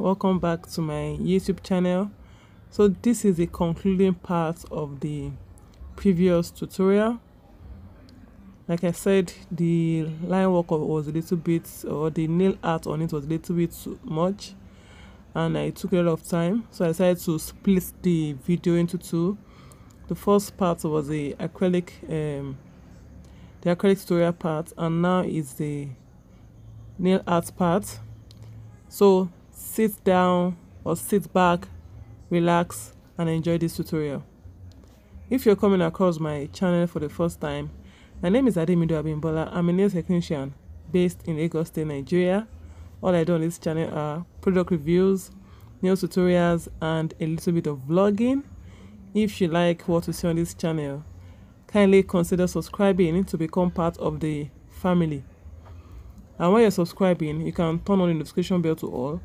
welcome back to my youtube channel. So this is the concluding part of the previous tutorial. Like i said the line work was a little bit or the nail art on it was a little bit too much and i took a lot of time. So i decided to split the video into two. The first part was the acrylic um the acrylic tutorial part and now is the nail art part. So sit down or sit back relax and enjoy this tutorial if you're coming across my channel for the first time my name is Ademido Abimbola. I'm a nail technician based in Lagos State, Nigeria. All I do on this channel are product reviews, nail tutorials, and a little bit of vlogging. If you like what you see on this channel, kindly consider subscribing to become part of the family. And when you're subscribing, you can turn on the notification bell to all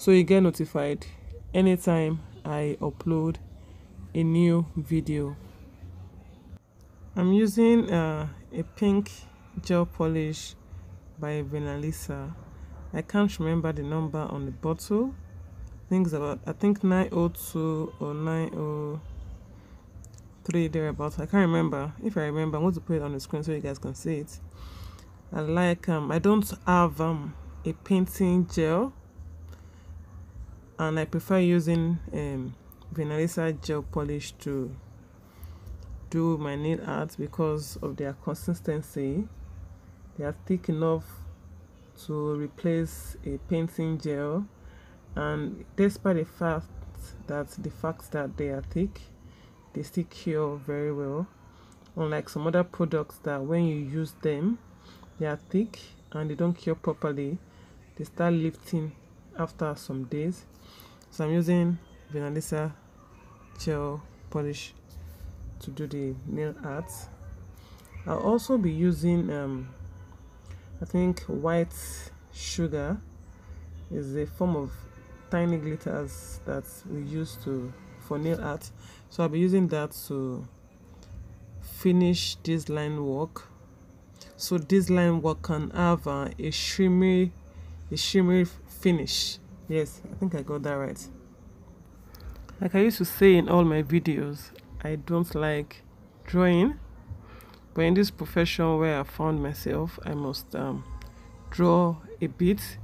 so you get notified anytime I upload a new video. I'm using uh, a pink gel polish by Venalisa. I can't remember the number on the bottle. It's about I think 902 or 903 thereabouts. I can't remember. If I remember, I'm going to put it on the screen so you guys can see it. I like um I don't have um a painting gel and I prefer using um gel polish to do my nail art because of their consistency. They are thick enough to replace a painting gel. And despite the fact that the fact that they are thick they still cure very well. Unlike some other products that when you use them they are thick and they don't cure properly. They start lifting after some days. So i'm using Venalisa gel polish to do the nail art I'll also be using um, I think white sugar is a form of tiny glitters that we use to for nail art. So I'll be using that to finish this line work. So this line work can have uh, a shimmery a shimmery finish yes I think I got that right like I used to say in all my videos I don't like drawing, but in this profession where I found myself, I must um, draw a bit,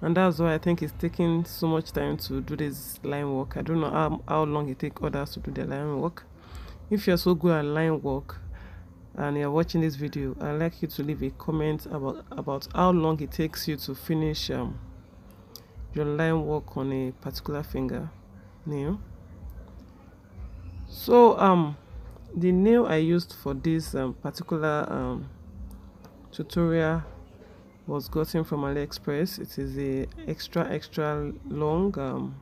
and that's why I think it's taking so much time to do this line work. I don't know how, how long it takes others to do the line work. If you're so good at line work and you're watching this video, I'd like you to leave a comment about about how long it takes you to finish um, your line work on a particular finger nail. So um the nail i used for this um, particular um, tutorial was gotten from aliexpress. It is a extra extra long um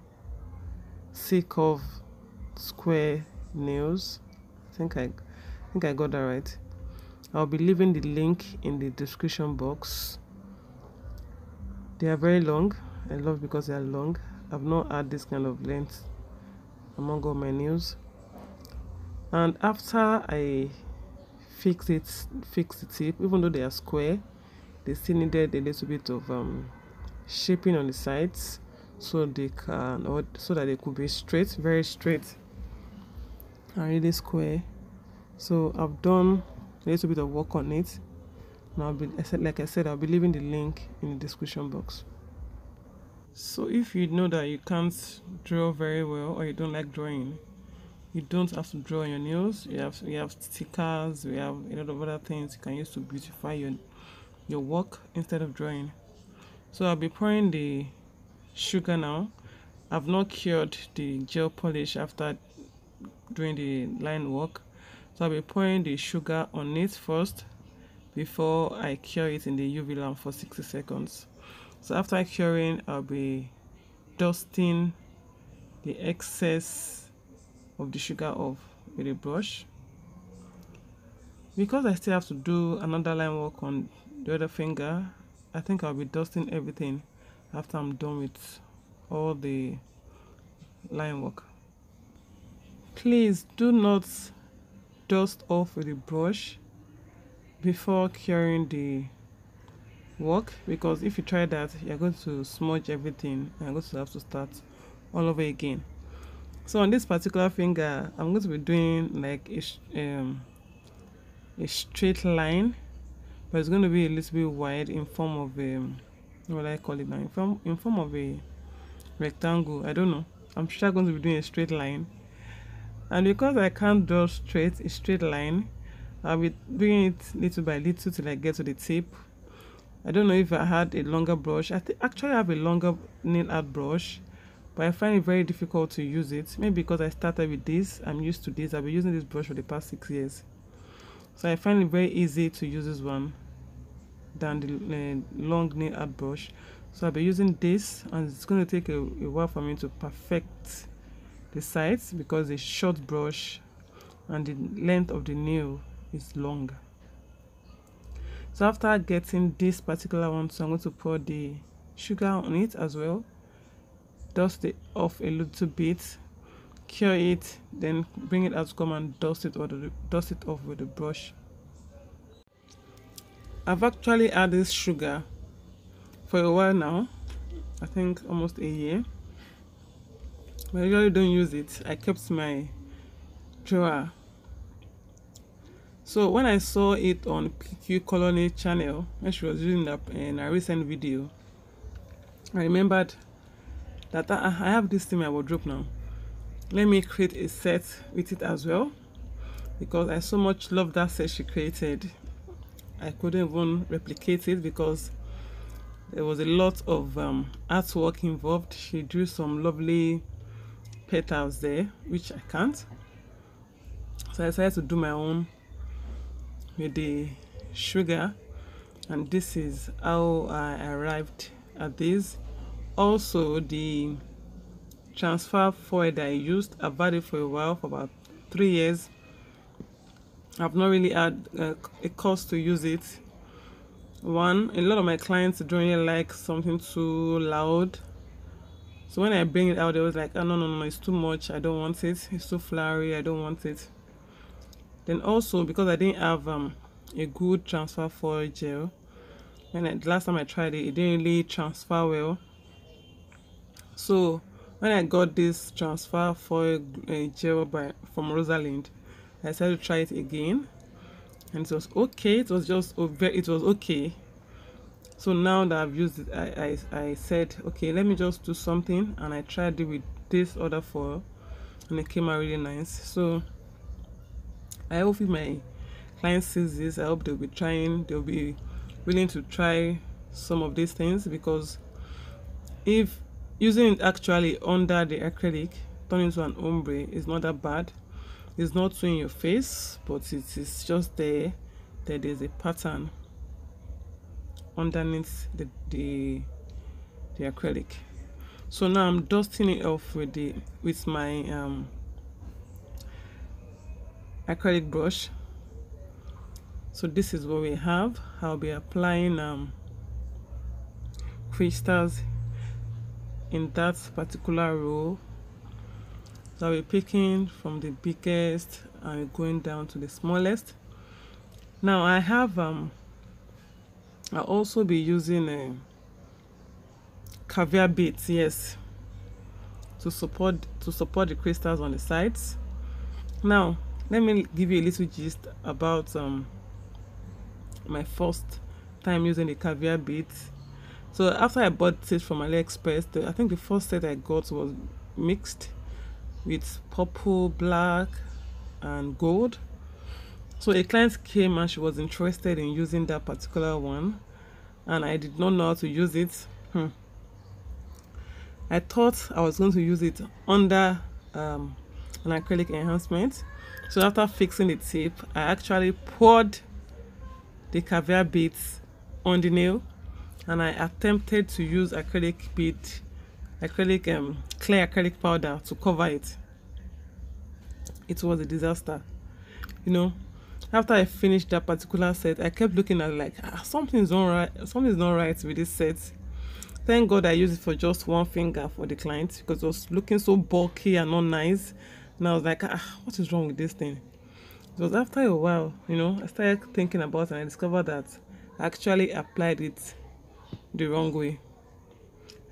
c curve square nails. I think i, I think i got that right. I'll be leaving the link in the description box. They are very long i love because they are long. I've not had this kind of length among all my nails. And after I fix it fix the tip even though they are square they still needed a little bit of um, shaping on the sides so they can or so that they could be straight very straight and really square. So I've done a little bit of work on it. Now like I said I'll be leaving the link in the description box so if you know that you can't draw very well or you don't like drawing you don't have to draw your nails. You have you have stickers we have a lot of other things you can use to beautify your your work instead of drawing. So i'll be pouring the sugar now. I've not cured the gel polish after doing the line work. So i'll be pouring the sugar on it first before i cure it in the uv lamp for 60 seconds so after curing i'll be dusting the excess of the sugar off with a brush. Because I still have to do another line work on the other finger I think I'll be dusting everything after I'm done with all the line work. Please do not dust off with a brush before curing the work because if you try that you're going to smudge everything and you're going to have to start all over again. So on this particular finger i'm going to be doing like a, um, a straight line but it's going to be a little bit wide in form of a what I call it now? In form in form of a rectangle. I don't know. I'm sure I'm going to be doing a straight line. And because I can't draw straight a straight line I'll be doing it little by little till I get to the tip I don't know if I had a longer brush. I actually have a longer nail art brush but I find it very difficult to use it. Maybe because I started with this I'm used to this. I've been using this brush for the past six years. So I find it very easy to use this one than the uh, long nail art brush. So I'll be using this and it's going to take a, a while for me to perfect the sides because the short brush and the length of the nail is long so after getting this particular one so I'm going to pour the sugar on it as well. Dust it off a little bit. Cure it then bring it out to come and dust it or dust it off with a brush. I've actually added sugar for a while now I think almost a year. But I really don't use it. I kept my drawer so when I saw it on PQ Colony channel when she was using that in a recent video I remembered that I have this thing in my wardrobe now. Let me create a set with it as well because I so much love that set she created. I couldn't even replicate it because there was a lot of um, artwork involved. She drew some lovely petals there which I can't. So I decided to do my own with the sugar and this is how I arrived at this. Also the transfer foil that I used I've had it for a while for about three years. I've not really had uh, a cost to use it. One a lot of my clients don't really like something too loud. So when I bring it out they was like oh no no no it's too much. I don't want it. It's too flowery. I don't want it then also because I didn't have um, a good transfer foil gel when I, the last time I tried it it didn't really transfer well. So when I got this transfer foil uh, gel by from Rosalind I decided to try it again. And it was okay. It was just over it was okay. So now that I've used it I, I, I said okay let me just do something. And I tried it with this other foil and it came out really nice. So I hope if my client sees this I hope they'll be trying they'll be willing to try some of these things because if using it actually under the acrylic turn into an ombre is not that bad. It's not too in your face but it is just there that there's a pattern underneath the, the the acrylic. So now i'm dusting it off with the with my um acrylic brush. So this is what we have. I'll be applying um crystals in that particular row so I'll be picking from the biggest and going down to the smallest. Now I have um I'll also be using a caviar beads yes to support to support the crystals on the sides. Now let me give you a little gist about um my first time using the caviar beads. So after I bought it from AliExpress the, I think the first set I got was mixed with purple black and gold. So a client came and she was interested in using that particular one and I did not know how to use it. Hmm. I thought I was going to use it under um, an acrylic enhancement so after fixing the tip I actually poured the caviar beads on the nail and I attempted to use acrylic bead acrylic um, clear acrylic powder to cover it. It was a disaster. You know after i finished that particular set i kept looking at like ah, something's not right something's not right with this set. Thank god i used it for just one finger for the client because it was looking so bulky and not nice and i was like ah what is wrong with this thing it was after a while you know i started thinking about it and i discovered that i actually applied it the wrong way.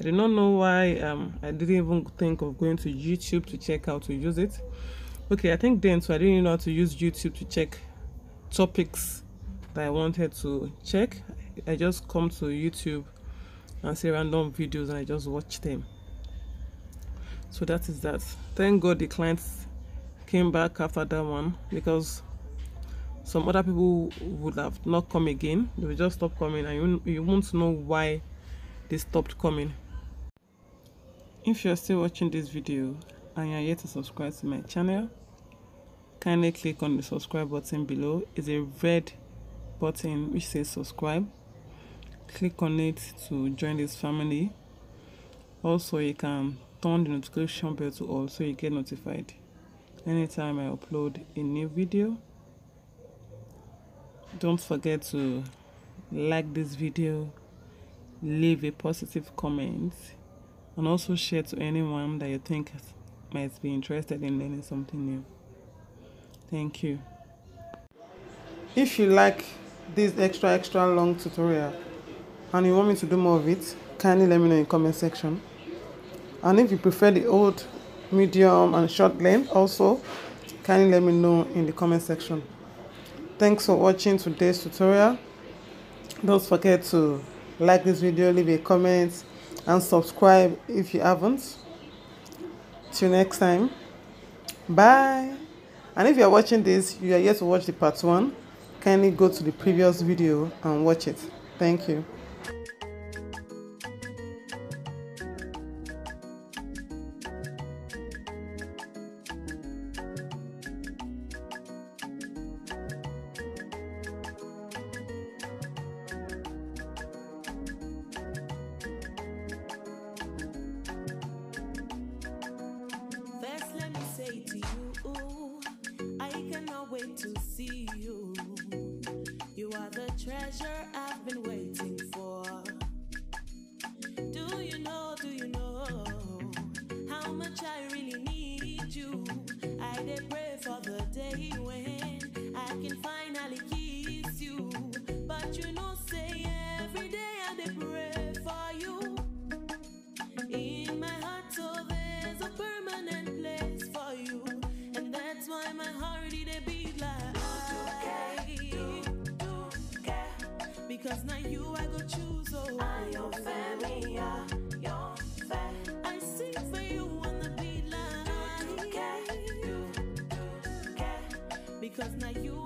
I did not know why um, I didn't even think of going to YouTube to check how to use it. Okay, I think then so I didn't know how to use YouTube to check topics that I wanted to check. I just come to YouTube and see random videos and I just watch them. So that is that. Thank God the clients came back after that one because some other people would have not come again. They would just stop coming and you, you won't know why they stopped coming if you're still watching this video and you're yet to subscribe to my channel kindly click on the subscribe button below it's a red button which says subscribe click on it to join this family also you can turn the notification bell to all so you get notified anytime i upload a new video don't forget to like this video leave a positive comment and also share to anyone that you think might be interested in learning something new. Thank you. If you like this extra extra long tutorial and you want me to do more of it, kindly let me know in the comment section. And if you prefer the old, medium and short length also, kindly let me know in the comment section. Thanks for watching today's tutorial. Don't forget to like this video, leave a comment and subscribe if you haven't. Till next time. Bye. And if you are watching this, you are yet to watch the part one, kindly go to the previous video and watch it. Thank you. Much I really need you? I did pray for the day when I can finally kiss you. But you know, say every day I did pray for you. In my heart, so there's a permanent place for you. And that's why my heart really they beat like Because now you I go choose oh I your family, your family. I sing Because now you